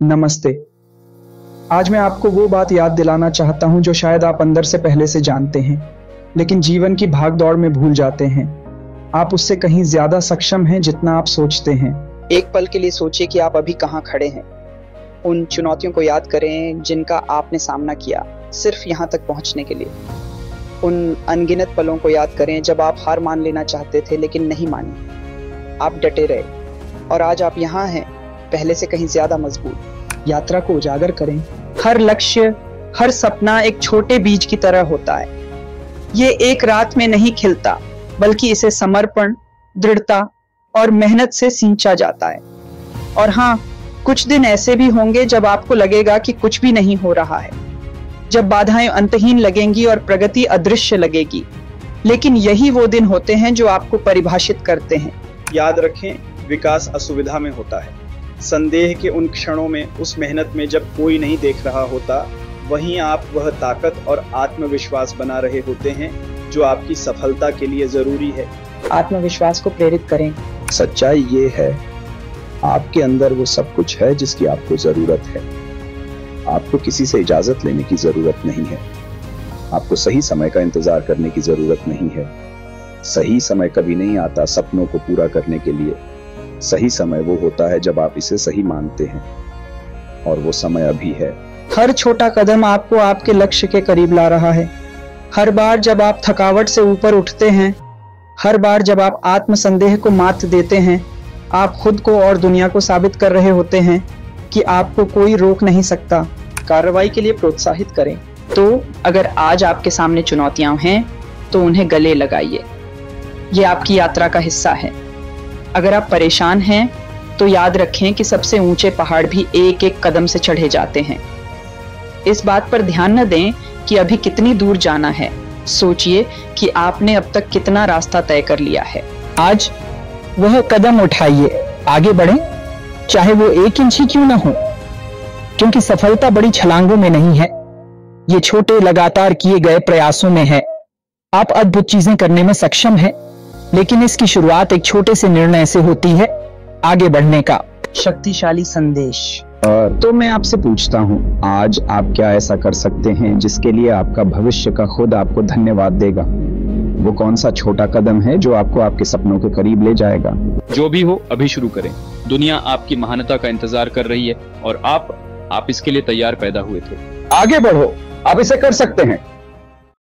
नमस्ते। आज मैं आपको वो बात याद दिलाना चाहता हूँ जो शायद आप अंदर से पहले से जानते हैं, लेकिन जीवन की भाग दौड़ में भूल जाते हैं। आप उससे कहीं ज़्यादा सक्षम हैं जितना आप सोचते हैं। एक पल के लिए सोचिए कि आप अभी कहाँ खड़े हैं। उन चुनौतियों को याद करें जिनका आपने सामना किया सिर्फ़ यहाँ तक पहुँचने के लिए। उन अनगिनत पलों को याद करें जब आप हार मान लेना चाहते थे, लेकिन नहीं माने। आप डटे रहे और आज आप यहाँ हैं। पहले से कहीं ज़्यादा मज़बूत। यात्रा को उजागर करें। हर लक्ष्य, हर सपना एक छोटे बीज की तरह होता है। ये एक रात में नहीं खिलता, बल्कि इसे समर्पण, दृढ़ता और मेहनत से सींचा जाता है। और हाँ कुछ दिन ऐसे भी होंगे जब आपको लगेगा कि कुछ भी नहीं हो रहा है। जब बाधाएँ अंतहीन लगेंगी और प्रगति अदृश्य लगेगी। लेकिन यही वो दिन होते हैं जो आपको परिभाषित करते हैं। याद रखें, विकास असुविधा में होता है। संदेह के उन क्षणों में उस मेहनत में जब कोई नहीं देख रहा होता वहीं आप वह ताकत और आत्मविश्वास बना रहे होते हैं जो आपकी सफलता के लिए ज़रूरी है। आत्मविश्वास को प्रेरित करें। सच्चाई ये है आपके अंदर वो सब कुछ है जिसकी आपको ज़रूरत है। आपको किसी से इजाज़त लेने की ज़रूरत नहीं है। आपको सही समय का इंतज़ार करने की ज़रूरत नहीं है। सही समय कभी नहीं आता सपनों को पूरा करने के लिए। सही समय वो होता है जब आप इसे सही मानते हैं। और वो समय अभी है। हर छोटा कदम आपको आपके लक्ष्य के करीब ला रहा है। हर बार जब आप थकावट से ऊपर उठते हैं, हर बार जब आप आत्मसंदेह को मात देते हैं, आप खुद को और दुनिया को साबित कर रहे होते हैं कि आपको कोई रोक नहीं सकता। कार्रवाई के लिए प्रोत्साहित करें। तो अगर आज आपके सामने चुनौतियाँ हैं तो उन्हें गले लगाइए। ये आपकी यात्रा का हिस्सा है। अगर आप परेशान हैं तो याद रखें कि सबसे ऊँचे पहाड़ भी एक एक कदम से चढ़े जाते हैं। इस बात पर ध्यान न दें कि अभी कितनी दूर जाना है। सोचिए कि आपने अब तक कितना रास्ता तय कर लिया है। आज वह कदम उठाइए। आगे बढ़े। चाहे वो एक इंच ही क्यों ना हो। क्योंकि सफलता बड़ी छलांगों में नहीं है। ये छोटे लगातार किए गए प्रयासों में है। आप अद्भुत चीज़ें करने में सक्षम हैं। लेकिन इसकी शुरुआत एक छोटे से निर्णय से होती है आगे बढ़ने का। शक्तिशाली संदेश। तो मैं आपसे पूछता हूँ आज आप क्या ऐसा कर सकते हैं जिसके लिए आपका भविष्य का खुद आपको धन्यवाद देगा? वो कौन सा छोटा कदम है जो आपको आपके सपनों के करीब ले जाएगा? जो भी हो अभी शुरू करें। दुनिया आपकी महानता का इंतज़ार कर रही है और आप आप इसके लिए तैयार पैदा हुए थे। आगे बढ़ो आप इसे कर सकते हैं।